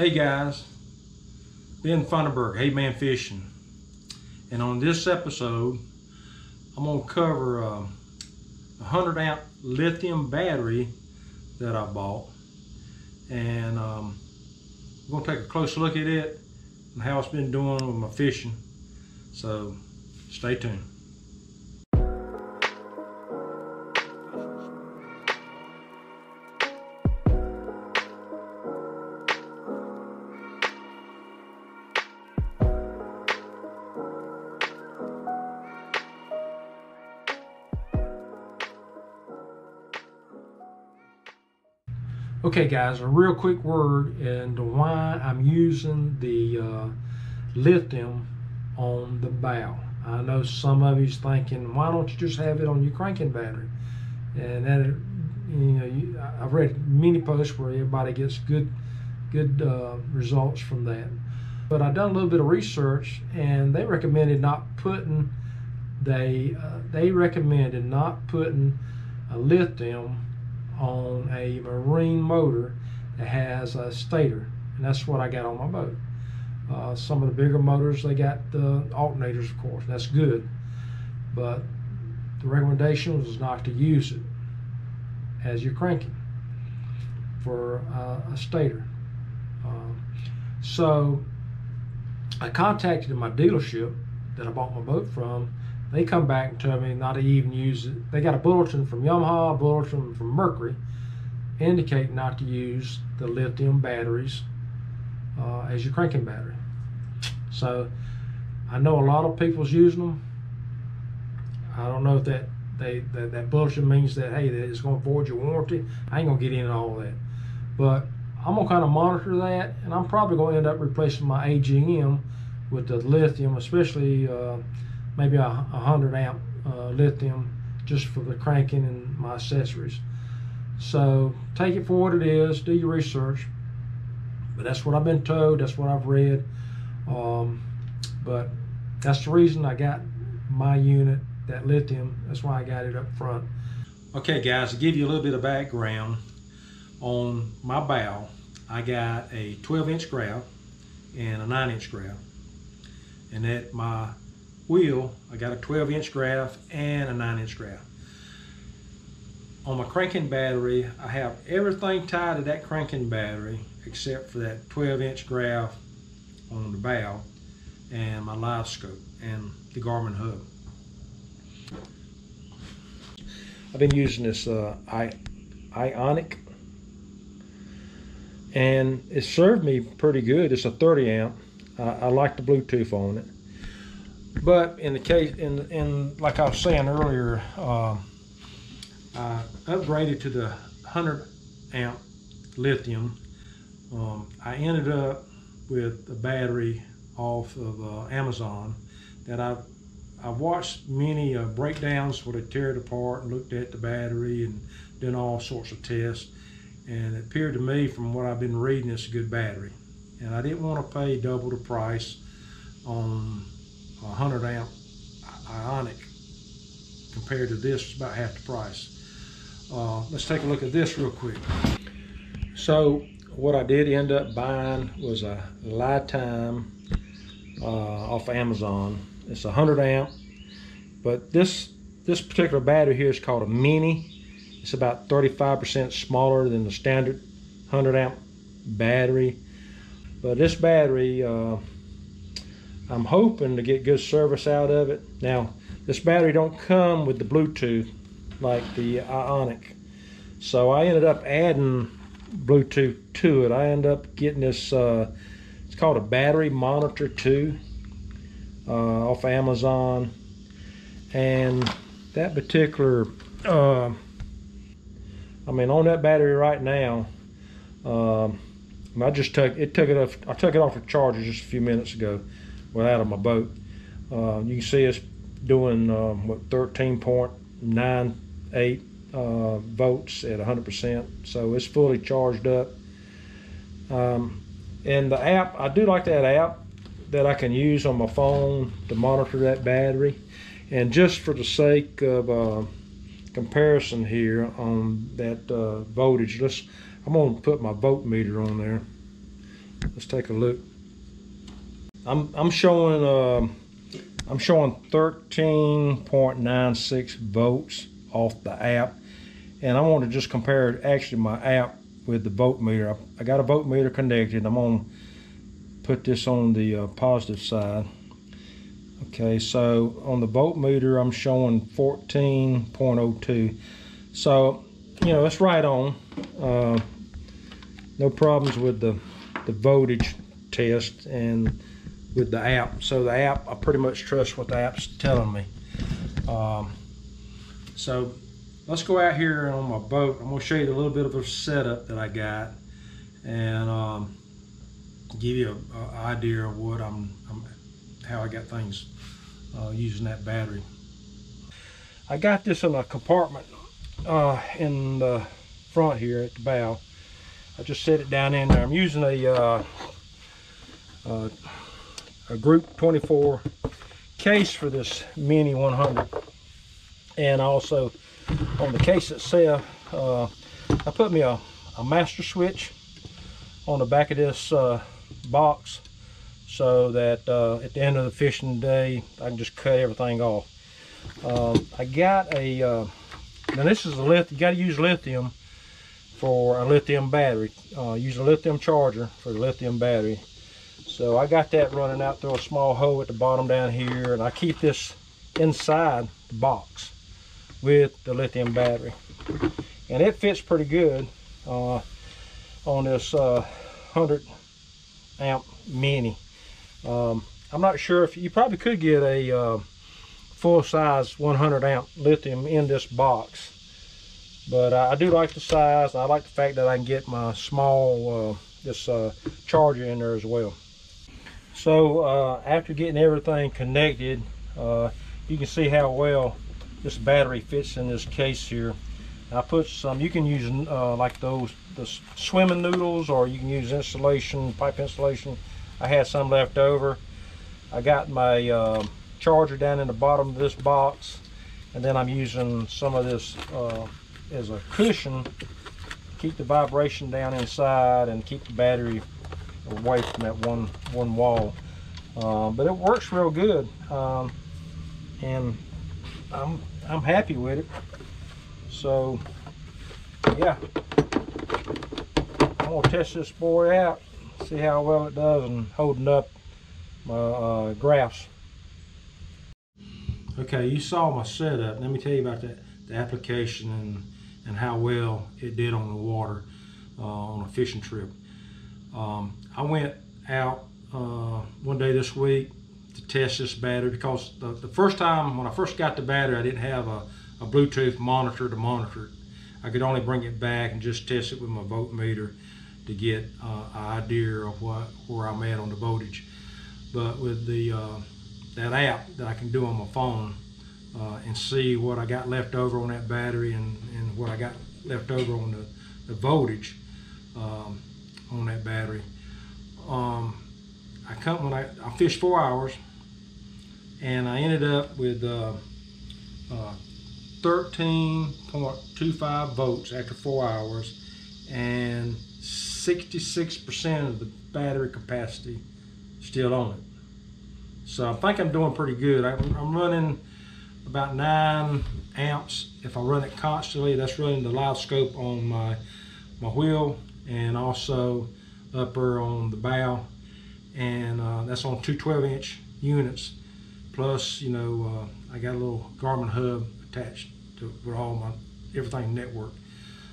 Hey guys, Ben Funderburg, HeeyMan Fishing. And on this episode, I'm gonna cover uh, a 100 amp lithium battery that I bought. And um, I'm gonna take a close look at it and how it's been doing with my fishing. So stay tuned. Okay guys, a real quick word and why I'm using the uh, lithium on the bow. I know some of you's thinking, why don't you just have it on your cranking battery? And that, you know, I've read many posts where everybody gets good, good uh, results from that. But I've done a little bit of research, and they recommended not putting, they uh, they recommended not putting a lithium on a marine motor that has a stator, and that's what I got on my boat. Uh, some of the bigger motors, they got the alternators, of course. That's good, but the recommendation was not to use it as you're cranking for uh, a stator. Um, so I contacted my dealership that I bought my boat from. They come back and tell me not to even use it. They got a bulletin from Yamaha, a bulletin from Mercury, indicate not to use the lithium batteries uh, as your cranking battery. So I know a lot of people's using them. I don't know if that they that, that bulletin means that hey that it's going to void your warranty. I ain't gonna get into all that, but I'm gonna kind of monitor that, and I'm probably gonna end up replacing my AGM with the lithium, especially uh, maybe a, a hundred amp uh, lithium, just for the cranking and my accessories. So take it for what it is. Do your research. But that's what I've been told. That's what I've read. Um, but that's the reason I got my unit, that lithium. That's why I got it up front. Okay, guys, to give you a little bit of background on my bow, I got a 12 inch graph and a 9 inch graph. And at my wheel, I got a 12 inch graph and a 9 inch graph. On my cranking battery, I have everything tied to that cranking battery except for that 12 inch graph on the bow and my live scope and the Garmin hub. I've been using this uh, I, Ionic and it served me pretty good. It's a 30 amp. I like the Bluetooth on it. But in the case, in, in like I was saying earlier, uh, I upgraded to the 100 amp lithium. Um, I ended up with a battery off of uh, Amazon that I've I've watched many uh, breakdowns where they tear it apart and looked at the battery and done all sorts of tests. And it appeared to me from what I've been reading, it's a good battery. And I didn't want to pay double the price on 100 amp Ionic compared to this, it's about half the price. Uh, let's take a look at this real quick. So what I did end up buying was a LiTime uh, off Amazon. It's a 100 amp, but this this particular battery here is called a Mini. It's about 35% smaller than the standard 100 amp battery. But this battery, uh, I'm hoping to get good service out of it. Now, this battery don't come with the Bluetooth like the Ionic. So I ended up adding Bluetooth to it. I ended up getting this, uh, it's called a Battery Monitor 2 uh, off Amazon. And that particular, uh, I mean, on that battery right now, um, I just took it took it off. I took it off the charger just a few minutes ago, without on my boat. Uh, you can see us doing um, what 13.98 uh, volts at 100%. So it's fully charged up. Um, and the app, I do like that app that I can use on my phone to monitor that battery. And just for the sake of uh, comparison here on that uh, voltage, let's, I'm going to put my voltmeter on there. let's take a look. I'm I'm showing um, I'm showing 13.96 volts off the app, and I want to just compare actually my app with the voltmeter. I, I got a voltmeter connected. I'm gonna put this on the uh, positive side. Okay, so on the voltmeter, I'm showing 14.02. So, you know, it's right on. Uh, no problems with the, the voltage test and with the app. So the app, I pretty much trust what the app's telling me. Um, so let's go out here on my boat. I'm gonna show you a little bit of a setup that I got and um, give you an idea of what I'm, I'm, how I got things uh, using that battery. I got this in a compartment uh, in the front here at the bow. I just set it down in there. I'm using a uh, uh a Group 24 case for this Mini 100, and also on the case itself, uh, I put me a, a master switch on the back of this uh, box so that uh, at the end of the fishing day I can just cut everything off. Um, I got a, uh, now this is a lithium, you got to use lithium for a lithium battery. Uh, use a lithium charger for the lithium battery. So I got that running out through a small hole at the bottom down here and I keep this inside the box with the lithium battery. And it fits pretty good uh, on this 100 uh, amp mini. Um, I'm not sure if you probably could get a uh, full size 100 amp lithium in this box. But I do like the size. I like the fact that I can get my small uh, this uh, charger in there as well. So uh, after getting everything connected, uh, you can see how well this battery fits in this case here. I put some, you can use uh, like those the swimming noodles or you can use insulation, pipe insulation. I had some left over. I got my uh, charger down in the bottom of this box and then I'm using some of this uh, as a cushion to keep the vibration down inside and keep the battery away from that one one wall. Uh, but it works real good. Um, and I'm I'm happy with it. So yeah. I'm gonna test this boy out see how well it does and holding up my uh, graphs. Okay you saw my setup. Let me tell you about that the application and and how well it did on the water uh, on a fishing trip um, I went out uh, one day this week to test this battery because the, the, first time when I first got the battery I didn't have a, a Bluetooth monitor to monitor it. I could only bring it back and just test it with my voltmeter to get uh, an idea of what where I'm at on the voltage. But with the uh, that app that I can do on my phone uh, and see what I got left over on that battery and, and what I got left over on the, the voltage um, on that battery. Um, I come when I, I fished four hours and I ended up with uh, uh, 13.25 volts after four hours and 66% of the battery capacity still on it. So I think I'm doing pretty good. I'm, I'm running about nine amps. If I run it constantly, that's running the live scope on my, my wheel and also upper on the bow. And uh, that's on two 12 inch units. Plus, you know, uh, I got a little Garmin hub attached to with all my everything network.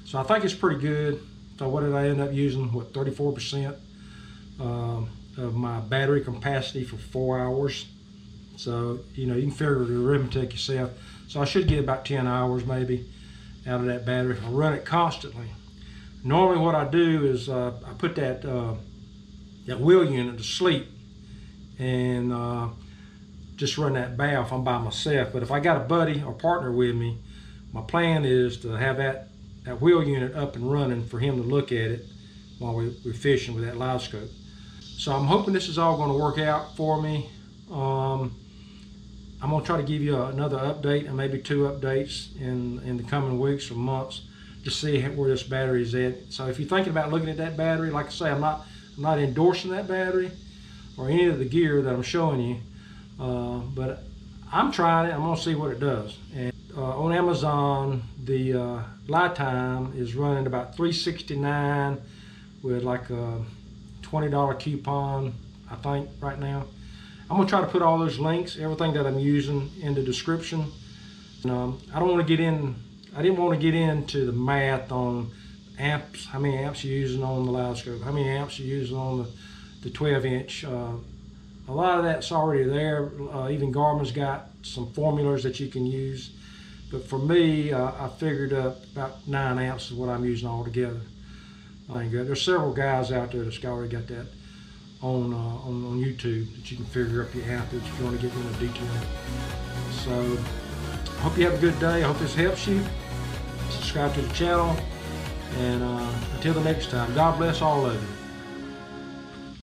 So I think it's pretty good. So what did I end up using? What 34% um, of my battery capacity for four hours. So you know you can figure the arithmetic yourself. So I should get about 10 hours maybe out of that battery if I run it constantly. Normally what I do is uh, I put that uh, that wheel unit to sleep and uh, just run that bow if I'm by myself. But if I got a buddy or partner with me, my plan is to have that, that wheel unit up and running for him to look at it while we, are fishing with that live scope. So I'm hoping this is all going to work out for me. Um, I'm going to try to give you another update and maybe two updates in, in the coming weeks or months to see where this battery is at. So if you're thinking about looking at that battery, like I say, I'm not I'm not endorsing that battery or any of the gear that I'm showing you, uh, but I'm trying it. I'm gonna see what it does. And uh, on Amazon, the uh, LiTime is running about 369 with like a $20 coupon, I think, right now. I'm gonna try to put all those links, everything that I'm using in the description. And, um, I don't want to get in, I didn't want to get into the math on amps, how many amps you're using on the live scope, how many amps you're using on the, the 12 inch. Uh, a lot of that's already there. Uh, even Garmin's got some formulas that you can use. But for me, uh, I figured up about nine amps is what I'm using altogether. There's several guys out there that's already got that on, uh, on, on YouTube that you can figure up your ampage if you want to get into detail. So, I hope you have a good day. I hope this helps you. Subscribe to the channel. And uh, until the next time, God bless all of you.